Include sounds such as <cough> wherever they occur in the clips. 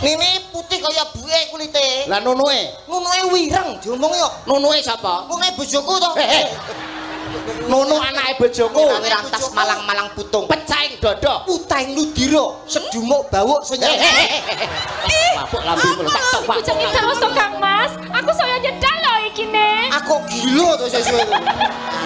Nini putih kaya buke kulite. Lah nunuke? Nunuke wireng diomongi kok. Nunuke sapa? Nunuke bojoku to. Nunu anake bojoku. Rantas malang-malang putung. Pecaing dodo. Utaing ludira, sedumuk bawuk senyum. Mabuk lambemu lho tak tawak. Bojone terus to Kang Mas. Aku saya nyedal lho iki ne. Aku gila to sesuwe to.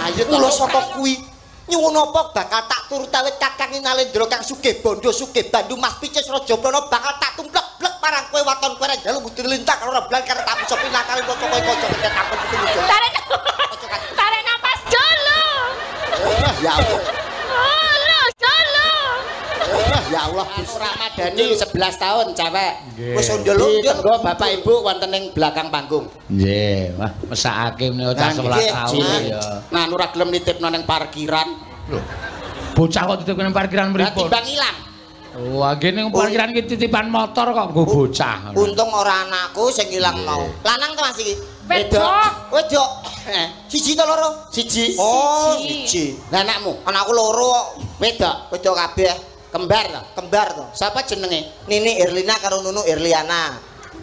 Ayo Kula saka kuwi nyuwun apa bakal tak turut awit Kakang Inalendra Kang Sugih Bondo Sugih Bandung Mas Picis Raja Prana bakal tak tumplek-blek marang kowe waton kowe jalu mudir lintah karo reblan karo tak bisa pinakal kok kowe kanca ketet takon kudu. Tarik napas dulu. Ya Allah. Ya Allah, Gus Ramadhani 11 tahun cewek. Wis. Ditenggo Bapak Ibu wonten ing belakang panggung. Nggih, wah mesakake menika cah 11 nggih, tahun ya. Nah, ora gelem nitipno ning parkiran. Bocah kok titip nang parkiran Lah mripun. timbang ilang. Wah, nang parkiran iki titipan motor kok nggo bocah. Untung ora anakku sing ilang mau. Lanang to Mas iki? Wedok. Wedok. Eh, Siji to loro? siji. Oh, Siji. siji. Lah anakmu Anakku loro kok. wedok, Wedok kabeh. Kembar to. Kembar to. Sapa jenenge? Nini Erlina karo Nunu Erliana.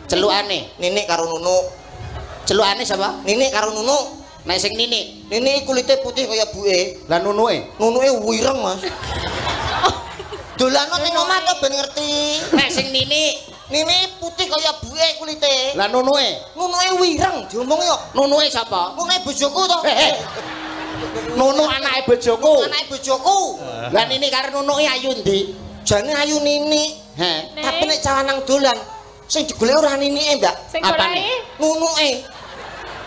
Celukane. Nini karo Nunu. Celukane sapa? Nini karo Nunu. Sing nini. Nini kulite putih kaya buke. Lah nunuke. Nunuke wireng, Mas. <laughs> Dolano ning omah to ben ngerti. Nek sing nini. Nini putih kaya buke kulite. Lah nunuke. Nunuke wireng diomongi kok. Nunuke sapa? Nunuke bojoku to. Nunu anake bojoku. Anake bojoku. Lah nini karo nunuke ayu ndi? Jane ayu Nini. Heh. Nek. Tapi nek calanang dolan sing digolek ora Ninike, Mbak. Apane? Nunuke.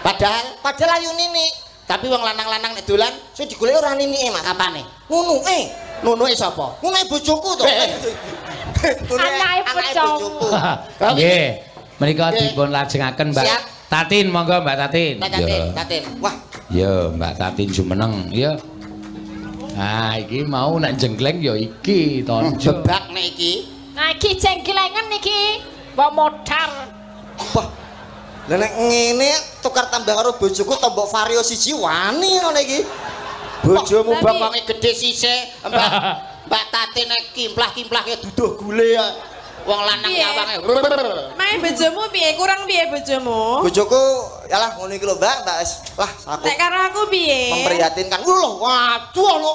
Padahal Padahal ayu Nini. tapi wong lanang-lanang nek dolan Sing digolek ora Ninike, Mas. apane? Nunuke. Nunuke sapa? Nunuke bojoku to. Nunuke Anake bojoku. Nggih. Menika dipun lajengaken Mbak Siap. Tatin, monggo Mbak Tatin. Tak tatin, tatin. Wah, Ya, Mbak Tatin jumeneng, ya. Ah, iki mau nek jengkleng ya iki tonjo. Jebak nek iki. Nah, iki jengkelengen iki. Mbok modar. wah. Lah nek ngene tukar tambah karo bojoku tombok vario siji wani ngono iki. Bojomu bokonge gedhe sisik, Mbak. Mbak Tatin nek kimplah-kimplah ya duduh gule ya. Wong lanang Piye? nyawange. Main bojomu piye? Kurang piye bojomu? Bojoku yalah ngono iki lho, Mbak. Wis lah aku Nek karo aku piye? memprihatinkan. Lho, waduh lho.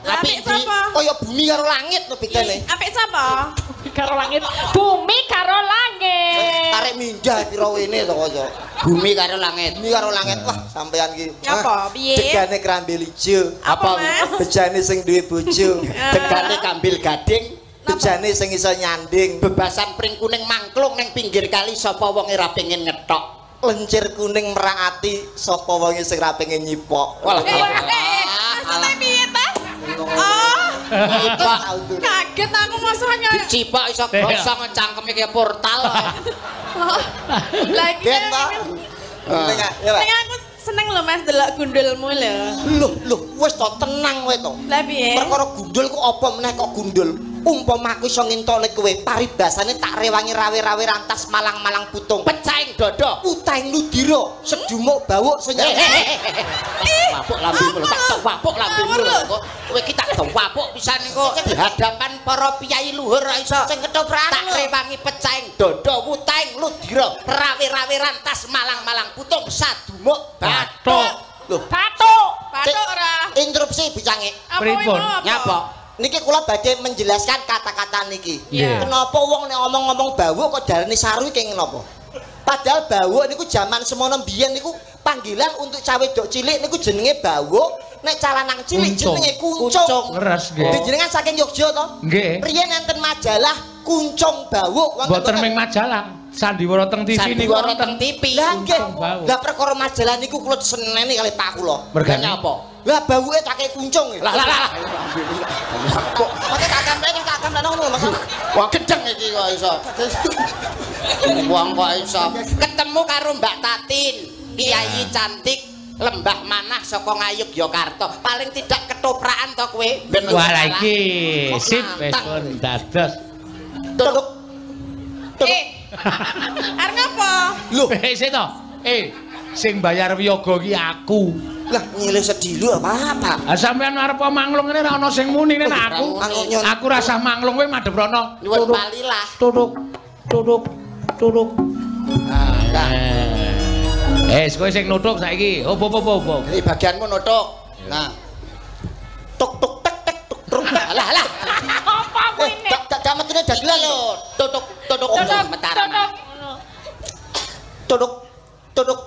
Lah, apik sapa? Kaya bumi karo langit lho bedane. Apik sapa? Karo langit. Bumi karo langit. Tarik mindah kira wene to kaya. Bumi karo langit. Bumi karo langit. Wah, sampean iki. Apa? Piye? Degane krambil ijo. Apa, Mas? Bejane sing duwe bojo. <laughs> Tegane kambil gading, Bejane sing iso nyanding. bebasan pring kuning mangklung ning pinggir kali sapa wong ora pengen ngetok. Lencir kuning merang ati sapa wonge sing ra pengen nyipok. Walah. Eh, eh, maksudnya piye ta? Oh, kaget aku maksudnya. Dicipok iso gosong cangkeme kaya portal. Lagi. Gen ta? Ning ya, Pak. Sing aku seneng lho Mas delok gundulmu lho. Loh, loh, wis to tenang kowe to. Lah piye? Perkara gundul kok apa meneh kok gundul? Umpama aku iso ngentokne kowe, paribasane tak rewangi rawe-rawe rantas malang-malang putung. Pecaing dodo. Utaing ludira, sedumuk bawuk senyum. Wapuk lambemu lho, tak wapuk lambemu lho. Kok Kowe iki tak wapuk pisan kok di hadapan para piyai luhur ra iso. Sing ketoprak Tak rewangi pecaing dodo utaing ludira, rawe-rawe rantas malang-malang putung sadumuk bathuk. Loh, Batuk. Patok ora. interupsi bicange. Apa Pripun? Nyapa? Niki kula badhe menjelaskan kata-kata niki. Iya. Kenapa wong nek ngomong-ngomong bawuk kok darani saru iki kenapa? Padahal bawuk niku jaman semono biyen niku panggilan untuk cawe dok cilik niku jenenge bawuk, nek calanang cilik jenenge kuncung. Kuncung. Ngeres nggih. Jenengan saking Yogya to? Nggih. Riyen enten majalah kuncung bawuk wonten Mboten mboten? ming majalah. Sandiwara teng TV niku Sandiwara teng TV. Lah nggih. Lah perkara majalah niku kula seneni kali Pak kula. Mergane apa? Lah bawuke tak kei kuncung. Lah lah lah. kok mate tak kamplek tak kamplek ngono lho Mas. Wah gedeng iki kok iso. Wong kok iso. Ketemu karo Mbak Tatin, kiai cantik lembah manah saka Ngayogyakarta. Paling tidak ketoprakan to kowe. Wah iki sip wis pun dados. Tunduk. Eh. Arep ngapa? Loh, Eh sik to. Eh sing bayar wiyaga ki aku. Lah nyilih sedilu apa apa? Ah sampean arep manglung ngene ra ana sing muni nek aku. Aku rasa manglung kowe madhep rono. Nyuwun palilah. Tutuk. Tutuk tutuk. Nah, Eh, kowe sing nutuk saiki. Opo opo opo. Jadi bagianmu nutuk. Nah, tuk tuk tek tek tuk tuk <laughs> alah alah. Apa Eh, kuwi nek? gak metune dagelan lho. Tutuk tutuk Tutuk, mataram. tutuk. Tuduk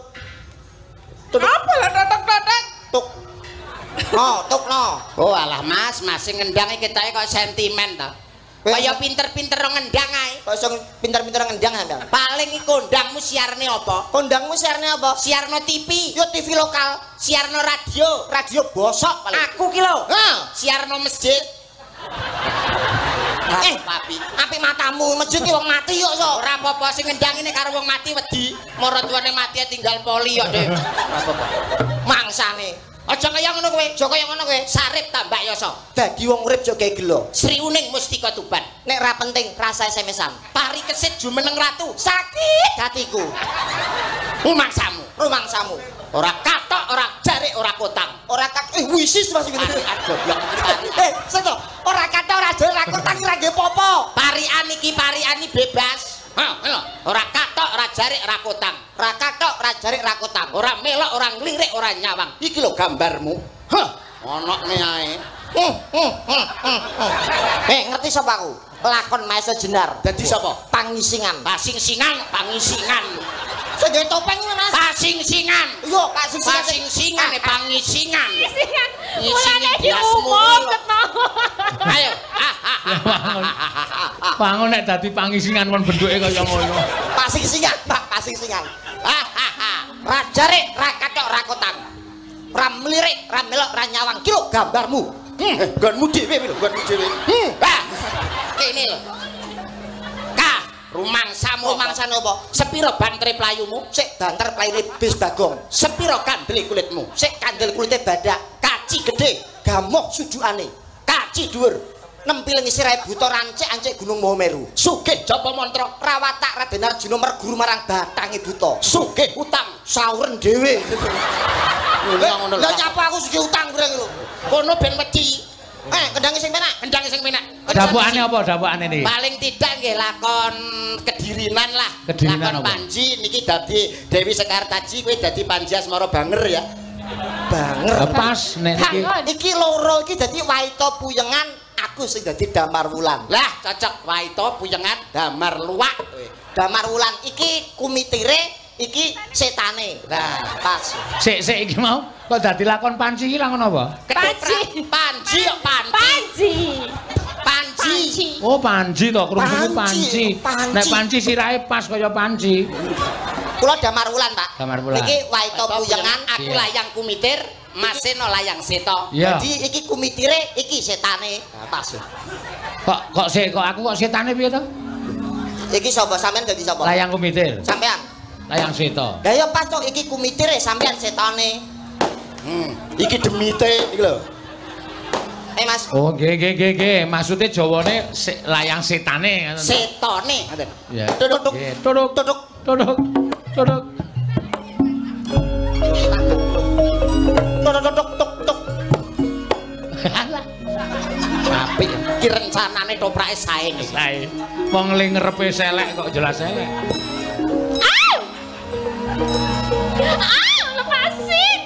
tuduk Apa lah totok-totok? No, tuk no. Oh alah Mas, Mas sing ngendang iki kok sentimen ta. Kaya pinter-pinter ngendang ae. Kok iso pinter-pinter ngendang sampean. Paling iku kondangmu siarne apa? Kondangmu siarne apa? Siarno TV, Yo TV lokal, siarno radio. radio bosok paling. Aku ki lho. Siarno masjid. Eh. Papi. apik matamu masjid ki wong mati yo so. Ora apa-apa sing ngendang ini karo wong mati wedi. Mara tuane mati tinggal poli kok, Dik. Ora apa-apa. Mangsane. Aja kaya ngono kowe. Aja kaya ngono kowe. Sarip tambah yoso. Dadi wong urip gawe gelo. Sri Uning Mustika Tuban. Nek ra penting rasa SMS-an. Pari kesit jumeneng ratu. Sakit hatiku. Umangsamu. Rumangsamu. Ora katok, ora jarik, ora kotang. Ora kat eh wisis Mas ngene. Goblok. <laughs> Eh, seto. Ora kata ora jare aku tak kira nggih popo. Parian iki parian bebas. Ha. Ora katok, ora jarik, ora kotang. Ra katok, ra jarik, ra kotang. Ora melok, ora nglirik, ora nyawang. Iki lho gambarmu. Hah, ana ae. Hmm, hmm, hmm. Eh, ngerti sapa aku? Lakon Maesa Jenar. Dadi sapa? Pangisingan. Pasing-singan, pangisingan. Sing gawe topeng iki, Mas. Pasing-singan. Yo, Pak Sing Pasing-singan, eh, pangisingan. Isi Mulane iki lho. ketemu. Ayo. Pangon nek dadi pangisingan kon bentuke kaya ngono. Pasing-singan, Pak, pasing-singan. Ah, ah, ah. Ra jarik, ra katok, ra kotang. Ra mlirik, ra melok, ra nyawang. Ki lho gambarmu. Hmm, gonmu dhewe lho, gonmu dhewe. Hmm. Ah, kene lho. Kah, rumangsamu Rumangsane apa? Sepiro bantre playumu? Sik banter plaine bis bagong. Sepiro kandel kulitmu? Sik kandel kulite badak. Kaci gede, Gamoh sujukane. kaci dhuwur, Nempiling sirahe buta rancik-ancik Gunung Mahameru. sugih japa mantra, Rawatak Raden Arjuna merguru marang batange buta. sugih utang. Sauren dhewe. Ngono <laughs> ngono Lah lho. nyapa aku sugih utang kurang lho. Kono ben wedi. Eh, kendange sing penak. Kendang sing penak. Dapukane apa dapukane niki? Paling tidak nggih lakon kedirinan lah. Kedirinan lakon apa? Panji niki dadi Dewi Sekartaji kowe dadi Panji Asmara Banger ya. Banger. Lepas nek niki Kangen. Iki loro iki dadi Waito Puyengan, aku sing dadi Damar Wulan. Lah cocok Waito puyengan damar luwak. Damar Wulan iki kumitire, iki setane. Nah, pas. sik sik iki mau kok dadi lakon panci iki lakon apa? Ketoprak. Panji kok Panji. Panji. Panji. Panji. Oh panci to, krungu Panci, panci. panci. Nek panci sirahe pas kaya panci. Kula Damar Wulan, Pak. Damar Wulan. Iki Waito Puyengan, aku layang kumitir, Maseno layang seto. Jadi iki kumitire, iki setane. Nah, pas. Kok kok sik kok aku kok setane piye to? Iki sapa sampean dadi sapa? Layang kumitir. Sampean. Layang seto. Lah ya pas to iki kumitire sampean setane. Hmm. Iki demite iki lho. Eh Mas, Oh, nggih nggih nggih nggih. Maksude Jawane se- layang setane ngoten. Setone. Ngoten. Iya. Tuduk. Nggih, Tuduk Tuduk. tuduk tuduk. Tok tok tok tok tok. Apik. Iki rencanane toprake sae niki. Sae. Wong ling selek kok jelas selek. Ah, lepasin.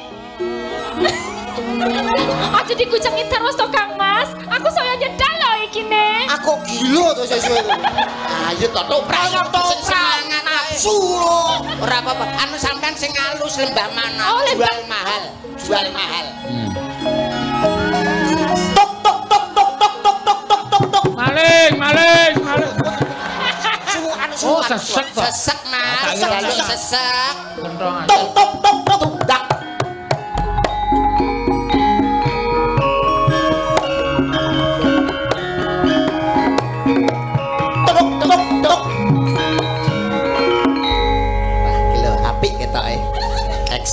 Aja dikucengi terus to Kang Mas. Aku saya nyedal loh iki ne. Aku gila to sesuai. Ayo to toprak. Toprak. Nafsu lho. Ora apa-apa. Sing alus lembah mana? Oh, lembah- Jual mahal. Jual mahal. Hmm. Tok tok tok tok tok tok tok tok tok tok. Maling, maling, maling. Suwukan Oh, suwukan. sesek to. Sesek Ah, Mas, sesek. sesek. Tok tok.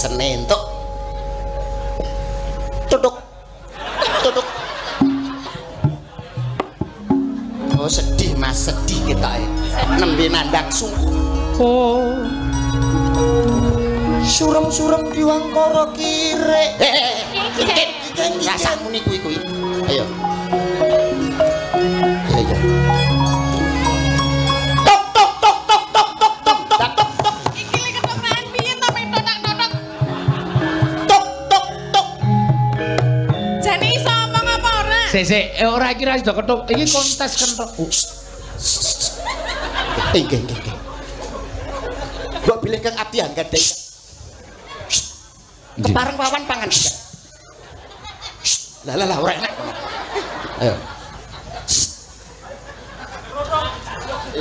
Senin tok. Tutuk. Tutuk. Oh sedih Mas, sedih kita e. Nembe nandang su. Oh. Surem-surem diwangkara kire. Kikit, eh, eh, eh. kikit, kikit. Rasamu niku iku iku. Sik, eh, ora iki ra sida kethuk. Iki kontes kentok. Eh, nggih nggih nggih. Mbok bilih kang abdi nggih. Kepareng wawan pangan. Lah lah lah ora enak. Ayo.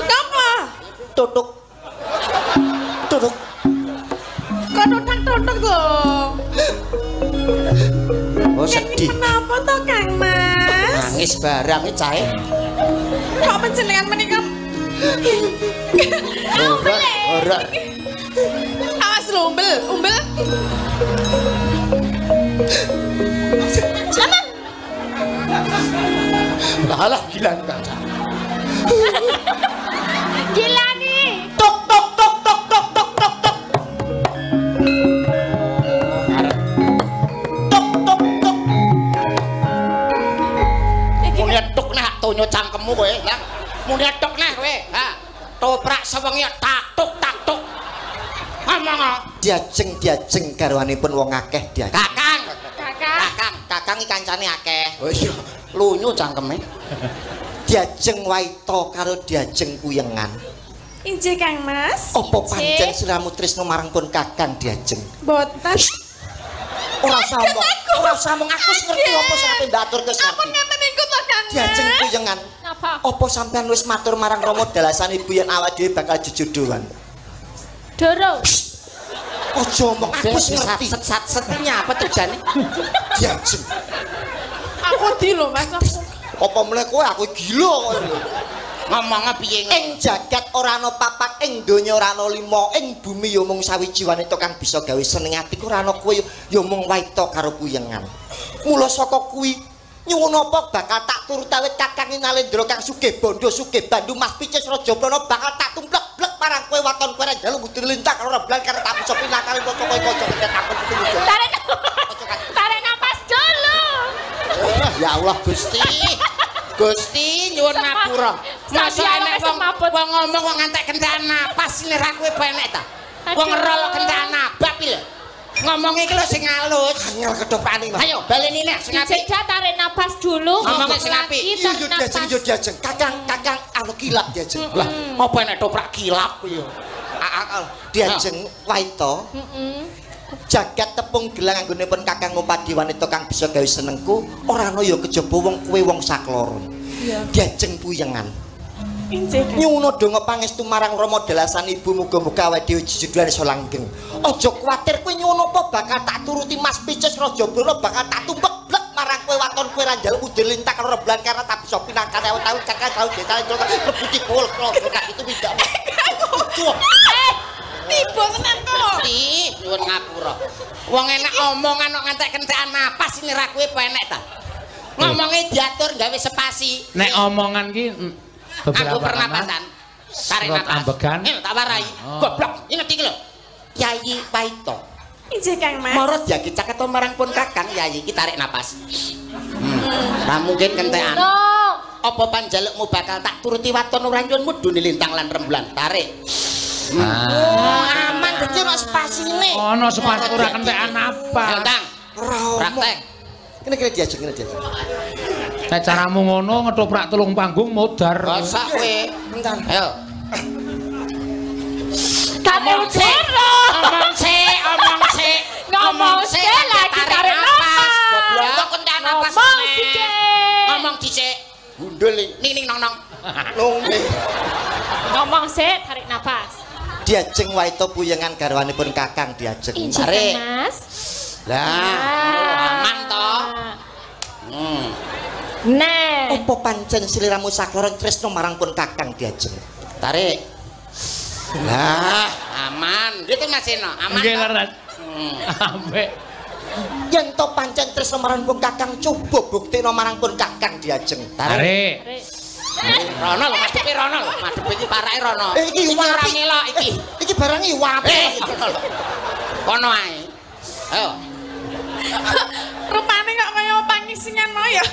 Apa? Tutuk. Tutuk. Kok tutuk-tutuk lho? Oh sedih. Kenapa toh Kang Mas? Nangis barang iki cahe. Kok penjenengan menika Ora ora. awas lho umbel, umbel. Lah lah gila kan. Cangkemmu kowe. Lah muni tuk nah kowe. Ha. Toprak sewengi tak tuk tak tuk. Ngomong. ah. Diajeng diajeng garwanipun wong akeh diajeng. Kakang. Kakak. Kakang, kakang iki kancane akeh. Oh iya. Lunyu cangkeme. Diajeng waito karo diajeng kuyengan. Injih Kang Mas. Apa pancen siramu tresno marang pun kakang diajeng? Boten. Ora samong, ora samong aku ngerti apa sampe mbatur ke Apa Sarti. ngeten iku toh Kang Diajeng Mas? kuyengan. Apa sampean wis matur marang Rama dalasan ibu yen awak dhewe bakal jejodohan? Doro. Aja omong aku wis ngerti. Sat sat apa tuh jane? Diajeng. Aku di lho Mas. Apa mulai kowe aku gila kowe lho. Ngomongnya piye Ing jagat ora ana papat, ing donya ora ana lima, ing bumi ya mung sawiji wanita kang bisa gawe seneng atiku ora ana kowe ya mung waita karo kuyengan. Mula saka kuwi nyuwun apa bakal tak turut awit Kakang Inalendra kang sugih bondo sugih bandu Mas Picis Raja Prana bakal tak tumplek-blek marang kowe waton kowe jalu budir lintah karo reblan karo tak bisa pinakal kok kowe kanca ketek takon kudu. Tarik. <laughs> Tarik napas dulu. Ya Allah Gusti. Gusti nyuwun ngapura. Masa enek wong wong ngomong kok ngantek kentekan napas ini ra kowe penek ta. Wong ngerol kentekan nabak iki lho. Ngomong iki lho sing halus. angel kedopane Mas. Ayo baleni nek sing apik. Dijeda tarik napas dulu. Ngomong sing apik. Iya tarik yo diajeng napas. yo diajeng. Kakang kakang anu kilap diajeng. Lah, apa enek toprak kilap kuwi yo. Diajeng waita. Mm-mm. jagat tepung gelang anggonipun kakang ngupadi wanita kang bisa gawe senengku ora ana ya kejaba wong kowe wong sakloro Iya. diajeng puyengan. Nyuwun donga pangestu marang Rama dalasan ibu muga-muga awake dhewe jejuduhan iso langgeng aja kuwatir kowe nyuwun apa bakal tak turuti Mas Picis Raja Brana bakal tak tumpek blek marang kowe waton kowe ra njaluk udil lintah karo reblan karena tak bisa pinangkane awet tahu kakak tahu desa rebuti kul itu tidak Eh, Tiba tenan kok. Di nyuwun ngapura. Wong enak omongan kok ngantek kentekan napas ini ra kowe penek ta. Ngomongnya diatur gawe spasi. Nek omongan ki Aku pernapasan. Tarik Serot napas. ambegan. Ini tak warai. Oh. Goblok. Ingat iki lho. Yayi Paito. Injih Kang Mas. Moro diagi caket marang pun kakang Yayi iki tarik napas. Hmm. Ra mungkin kentekan. Apa panjalukmu bakal tak turuti waton ora nyuwun mudune lintang lan rembulan. Tarik. Ah. Oh, aman dadi ono spasine. Ono sepatu ora kentekan apa. Lintang. Praktek. Kene kene diajeng kene diajeng. Nek caramu ngono ngetoprak tulung panggung modar. Rasa kowe. Entar. Ayo. Omong sik. Omong sik, omong sik. Ngomong sik lagi tarik napas. Goblok kok kendak napas. Ngomong meneh. sik. Ngomong dhisik. Gundul iki. Ning ning nong nong. Nunggu. Ngomong sik, tarik napas. Diajeng waita puyengan garwanipun kakang diajeng. Injih Tarik. Mas. Lah, Ah. aman toh. Hmm. Nah. apa pancen sliramu sakloro tresno marang pun kakang diajeng? Tarik. Lah, Aman. Gitu Mas Eno. Aman. Nggih toh? leres. Hmm. Ambek yen to pancen tresno marang pun kakang coba buktekno marang pun kakang diajeng. Tarik. Rono lho, madepe Rono lho. Madepe iki parake Rono. Eh, iki ora ngelok iki. Iki barang iwap. Eh. Kono ae. Ayo. Rupane pangisingan mau ya.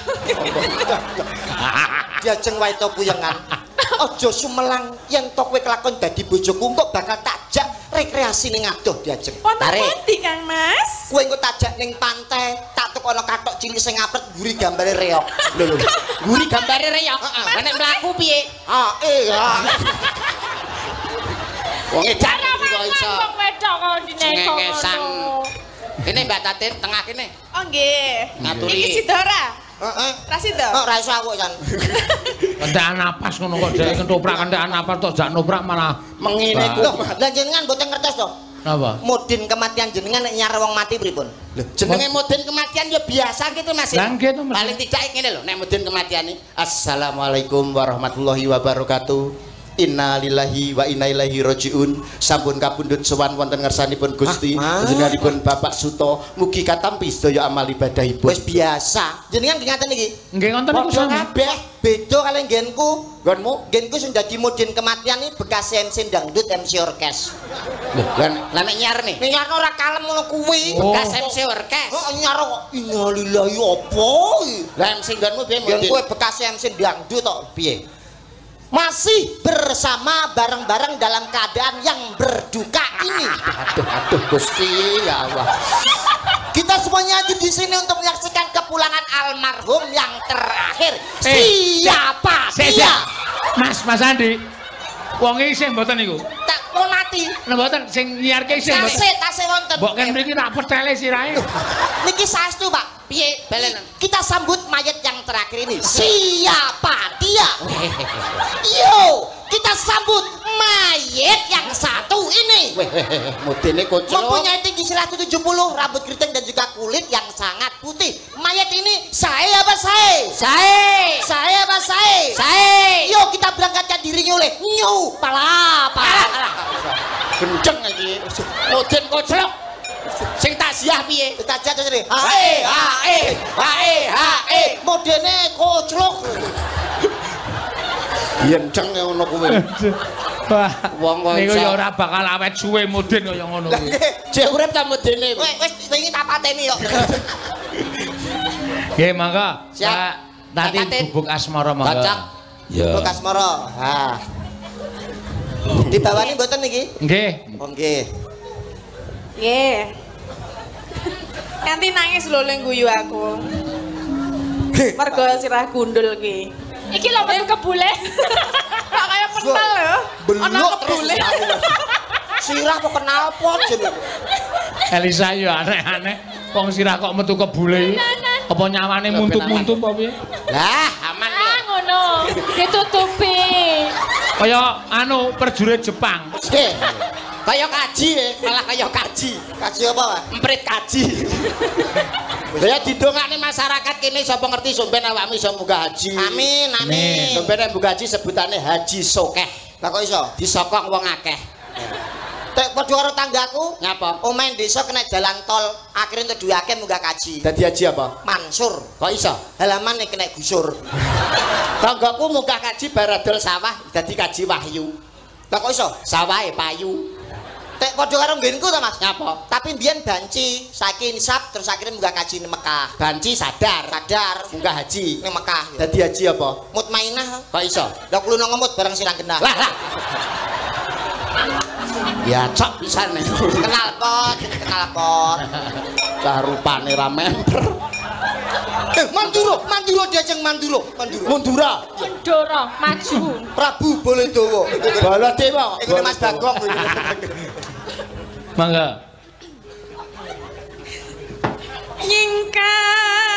<laughs> Diajeng waita puyengan. Aja sumelang yen to kowe kelakon dadi bojoku kok bakal takjak rekreasi ning adoh diajeng. Tarik. pundi Kang Mas? Kowe engko takjak ning pantai, tak tuk ana kathok cilik sing ngapret guri gambare reok. Lho lho. Guri gambare reyok. Lah nek mlaku piye? Ah, eh. ah. Wong edan kok iso. wong wedok kok ngono. Kene Mbak Tatin tengah kene. Oh nggih. Ngaturi. Iki Sidora. Heeh. Rasido. Oh, ra iso aku kan. <laughs> Kentekan napas ngono kok dhek ketoprak kentekan napas tok jak noprak malah Mengine ku. Loh, lah jenengan mboten ngertos to. apa? Mudin kematian jenengan nek nyar wong mati pripun? Jenenge mudin kematian ya biasa gitu Mas. Lah nggih to, Mas. Paling tidak ngene lho nek mudin kematian iki. Assalamualaikum warahmatullahi wabarakatuh. Inna lillahi wa inna ilaihi rajiun. Sampun kapundhut sowan wonten ngersanipun Gusti. Ah, Mas. Panjenenganipun Bapak Suto mugi katampi sedaya amal ibadahipun. Wis biasa. Jenengan nggih ngaten iki. Nggih ngoten niku sami. kabeh Beda kali nggenku. nggonmu. Nggenku sing dadi mudin kematian iki bekas MC dangdut MC orkes. Lan lan nek nyar nih. Nyar ora kalem ngono kuwi. Oh. Bekas MC orkes. Oh, nyar kok innalillahi apa iki? Lah MC nggonmu piye bekas MC dangdut tok piye? Masih bersama bareng-bareng dalam keadaan yang berduka ini. Aduh aduh Gusti ya Allah. Kita semuanya ada di sini untuk menyaksikan kepulangan almarhum yang terakhir. Eh, Siapa Sik, dia? sik. Mas, Mas Andi. Wong iki sing mboten niku. Tak mau mati. Lah mboten sing nyiarke sing mboten. Tasih, tasih wonten. Mbok kan mriki tak pertele sirahe. Niki saestu, Pak. Piye balen? Kita sambut mayat yang terakhir ini. Siapa dia? Yo, kita sambut mayat yang satu ini. Kocok. Mempunyai tinggi 170, rambut keriting dan juga kulit yang sangat putih. Mayat ini saya apa saya? Sae. Saya apa saya? Sae. Yuk kita berangkatkan dirinya oleh Nyu Pala Pala. Gendeng iki. Mudin kocok. Sing taziah piye? Kita jatuh sini. Hae hae hae Gendeng ngono kuwi. Wah. Wong kok niku ya ora bakal awet suwe mudin kaya ngono kuwi. Jek urip ta mudine. Wes wingi tak pateni yuk. Nggih, mangga. Siap. Tatin. bubuk asmara mangga. Kocok. Ya. Bekas moro. Ha. Dibawani mboten niki? Nggih. Oh nggih. Nggih. Nanti nangis lho ning guyu aku. Mergo sirah gundul ki. Iki lho metu kebule. Kok kaya kental lho. Ana kebule. Sirah kok kenal pot jeneng. Elisa yo aneh-aneh. Wong sirah kok metu kebule. Apa nyawane muntup-muntup apa piye? Lah, aman Ah lho. ngono. Ditutupi. Kaya anu perjurit Jepang. Kaya kaji ya, malah kaya kaji. Kaji apa, Pak? Emprit kaji. Ya didongakne masyarakat kene sapa ngerti somben awakmu iso munggah haji. Amin, amin. Somben nek munggah haji sebutane haji sokeh. Lah kok iso? Disokong wong akeh. Tek padha karo tanggaku. Ngapa? Omahe desa kena jalan tol, akhirnya untuk duake munggah kaji. Dadi haji apa? Mansur. Kok iso? Halaman nek kena gusur. <laughs> Tanggaku munggah kaji baradol sawah dadi kaji wahyu. Lah kok iso? Sawahe payu. Tek padha karo nggenku ta, Mas? Ngapa? Tapi mbiyen banci, saiki nisab terus akhirnya munggah kaji ning Mekah. Banci sadar Sadar munggah haji. ning Mekah. ya. Dadi haji apa? Mutmainah. Kok iso? Lah kulo nang ngemut bareng sirang genah. Lah lah. <laughs> Ya cok pisan nih. kenal pot, kenal pot. Cah rupane ra member. Eh, Manduro, Manduro diajeng Manduro, Manduro. Mundura. Mendoro maju. Prabu boleh dowo. Bala dewa. Iku Mas Bagong. Mangga. Nyingkar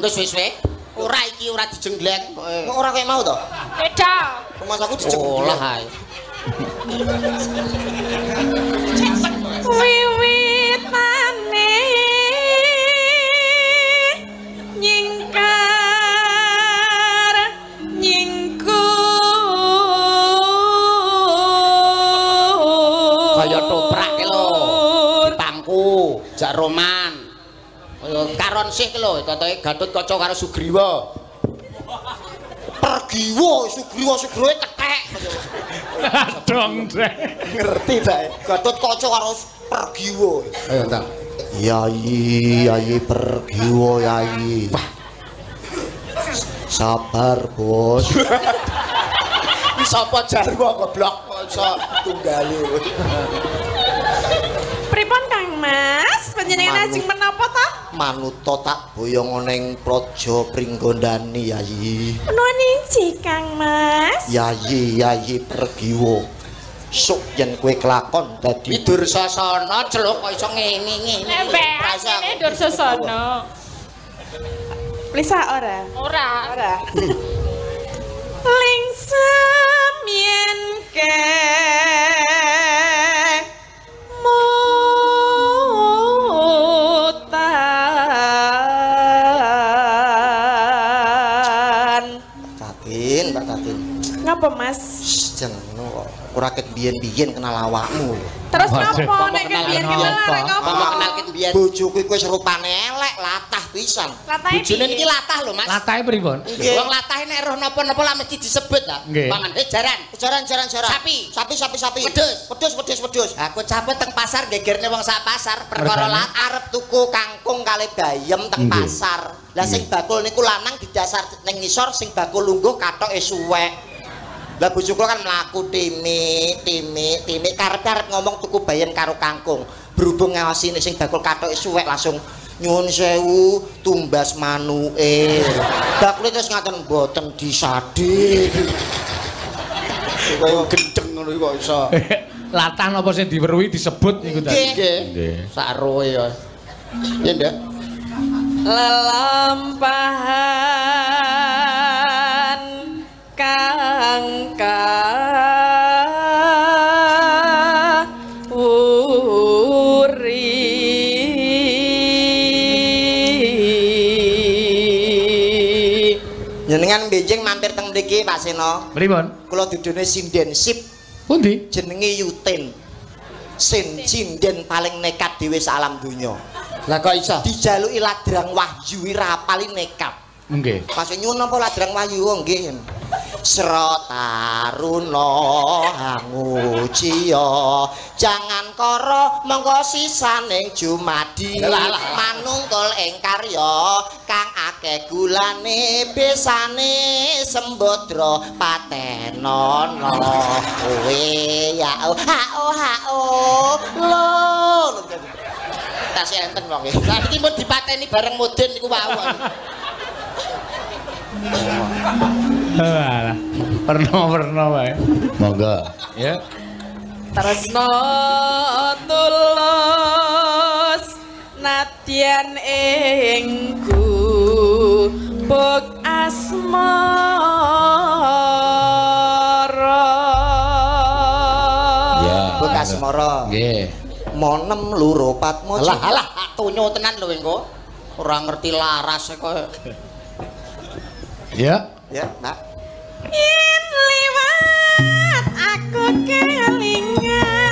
engko suwe-suwe. Ora iki ora dijenggleng. Kok ora kayak mau to? Beda. Rumah aku dijeng. Olah ae. Wiwitane nyingkar nyingku. Kaya toprak ki lho. Pangku, jak roman. Karon sih ki lho, totoke Gatut Kaca karo Sugriwa. Pergiwo, Sugriwa Sugriwa tekek. Dong, Drek. Ngerti bae. Gatot kaca karo Pergiwo. Ayo ta. Yai, yai Pergiwo yai. Sabar, Bos. <laughs> Sapa jarwo goblok iso tunggale. Panjenengan ajeng menapa ta? Manuta tak boyong ana ing praja Pringgondani Yayi. Nuwun inji Kang Mas. Yayi Yayi pergiwa. Sok yen kowe kelakon dadi Widur sasana celuk kok iso ngene-ngene. Embek, Prasa- ini Dursosono. Lisa ora? Ora. Ora. <laughs> Lingsem yen ke Ora ket biyen-biyen kenal awakmu. Terus ngomong nek kenal biyen kenal kenal apa? kenal ket biyen. Bojoku iku wis rupane elek, latah pisan. Latahe Bojone niki latah lho, Mas. Latahe pripun? Wong latah nek roh napa-napa lah mesti disebut lah. Pangan eh jaran. Jaran jaran jaran. Sapi. Sapi sapi sapi. Wedhus. Wedhus wedhus wedhus. Aku capek teng pasar gegerne wong sak pasar perkara lat arep tuku kangkung kali bayem teng pasar. Lah sing bakul niku lanang didasar ning ngisor sing bakul lungguh katoke suwek. Lah bojoku kan mlaku timi, timi, timi karep-karep ngomong tuku bayen karo kangkung. Berhubung ngawasi sing bakul katoke suwek langsung nyuwun sewu tumbas manuke. Bakule terus ngaten mboten disadi. Kaya gendeng ngono kok iso. <laughs> Latah napa sing diweruhi disebut niku tadi. Nggih. Nggih. Sak roe ya. Ya ndak? lelampahan mriki Pak Seno. Pripun? Kula dudune sinden sip Pundi? jenenge Yutin. Sin sinden paling nekat dhewe salam donya. Lah kok iso? Dijaluki ladrang wahyu ira paling nekat. Nggih. Pas nyuwun apa ladrang wahyu oh nggih. Sra taruna hanguciya jangan kara monggo sisaning jumadi manungkul ing karya kang akeh gulane besane sembodra patenono kowe ya oh ha oh ha oh lho tas enten wong e. Lah iki mun dipateni bareng mudin niku wau. Alah. Pernah-pernah wae. Monggo. Ya. tresno tulus nadyan ingku buk asmara Ya. bekas mara Nggih. monem loro patmo Alah alah tunyo tenan lho engko. Ora ngerti laras kok. Ya. ya Mbak yen liwat aku kelingan